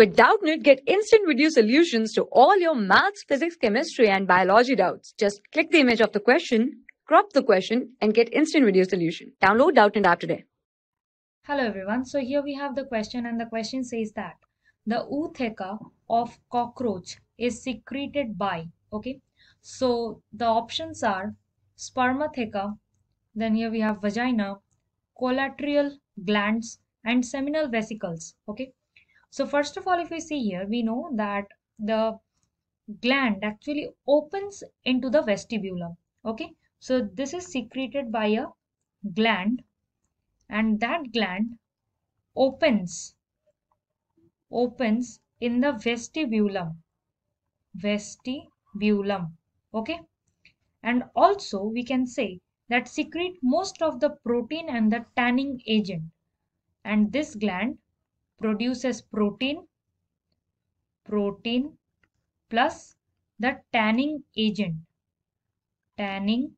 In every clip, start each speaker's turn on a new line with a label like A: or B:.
A: With Doubtnut, get instant video solutions to all your maths, physics, chemistry, and biology doubts. Just click the image of the question, crop the question, and get instant video solution. Download Doubtnut app today.
B: Hello everyone. So here we have the question and the question says that the ootheca of cockroach is secreted by, okay. So the options are spermatheca, then here we have vagina, collateral glands and seminal vesicles, okay. So first of all, if we see here, we know that the gland actually opens into the vestibulum. Okay. So this is secreted by a gland and that gland opens opens in the vestibulum vestibulum okay and also we can say that secrete most of the protein and the tanning agent and this gland produces protein protein plus the tanning agent tanning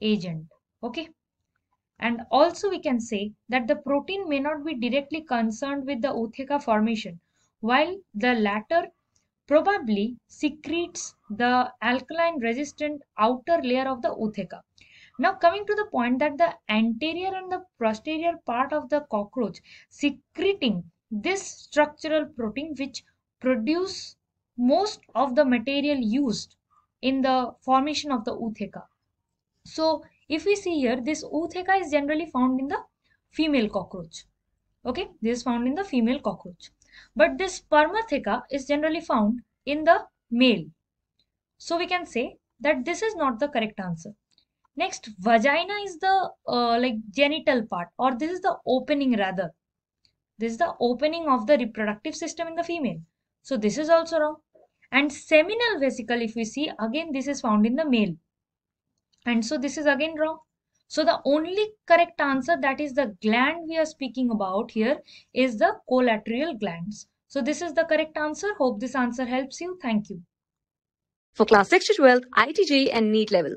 B: agent okay? And also we can say that the protein may not be directly concerned with the ootheca formation while the latter probably secretes the alkaline resistant outer layer of the ootheca now coming to the point that the anterior and the posterior part of the cockroach secreting this structural protein which produce most of the material used in the formation of the ootheca. So if we see here, this ootheca is generally found in the female cockroach. Okay, this is found in the female cockroach. But this spermatheca is generally found in the male. So we can say that this is not the correct answer. Next, vagina is the uh, like genital part or this is the opening rather. This is the opening of the reproductive system in the female. So this is also wrong. And seminal vesicle if we see again this is found in the male. And so this is again wrong. So the only correct answer that is the gland we are speaking about here is the collateral glands. So this is the correct answer. Hope this answer helps you. Thank you.
A: For class 6 to 12, IIT JEE and NEET level.